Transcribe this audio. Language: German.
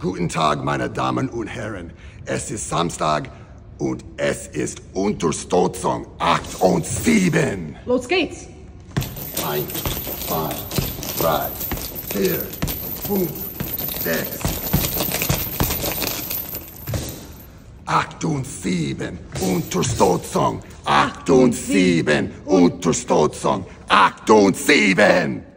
Guten Tag, meine Damen und Herren. Es ist Samstag und es ist Unterstützung 8 und 7. Los geht's. 1, 2, 3, 4, 5, 6, 8 und 7. Unterstützung 8 und 7. Unterstützung 8 und 7.